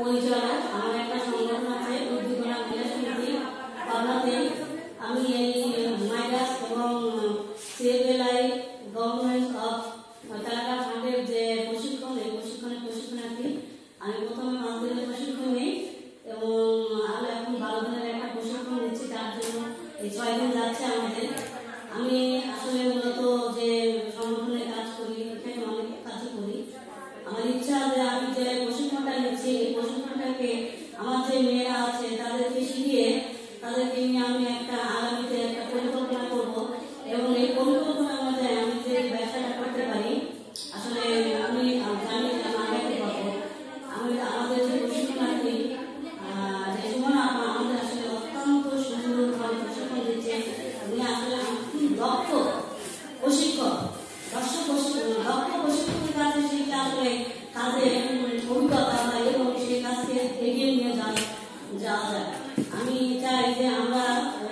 পরিচালক, আমার একটা সংগঠন আছে আমি এই মাইরাস এবং গভর্নমেন্ট অফ তেলেঙ্গানা ফান্ডের যে প্রশিক্ষণ এই প্রশিক্ষণে প্রশিক্ষণার্থী। আমি প্রথমে পাঁচ দিনের প্রশিক্ষণ নিই এবং আরও এখন বারো দিনের একটা প্রশিক্ষণ নিচ্ছি, তার জন্য এই ছয় দিন যাচ্ছে আমার যে মেয়েরা আছে, তাদেরকে শিখিয়ে তাদেরকে নিয়ে আমি একটা আগামীতে একটা পরিকল্পনা করব। এবং এই পরিকল্পনার মধ্যে আমি যে ব্যবসাটা করতে পারি, আসলে আমি জানি আমি, আমাদের যে প্রশিক্ষণার্থী যে সুমনা আমাদের আসলে অত্যন্ত সুন্দরভাবে প্রশিক্ষণ দিচ্ছে। উনি আসলে দক্ষ প্রশিক্ষক, দর্শক দক্ষ প্রশিক্ষকের কাছে শিখলে আসলে কাজে যে আমরা যত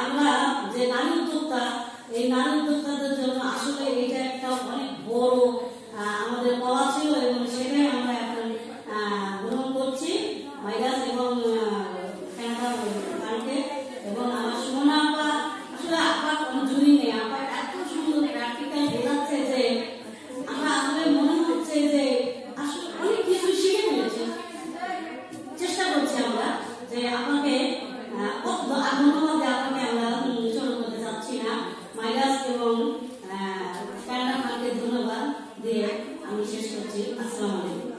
আমাদের যে নারী উদ্যোক্তা, এই নারী উদ্যোক্তাদের জন্য আসলে এটা একটা অনেক বড় আমাদের পাওয়া ছিল এবং সেটাই আমরা এখন গ্রহণ করছি। ভাইরাস এবং আহ, কানাডা ফান্ডকে ধন্যবাদ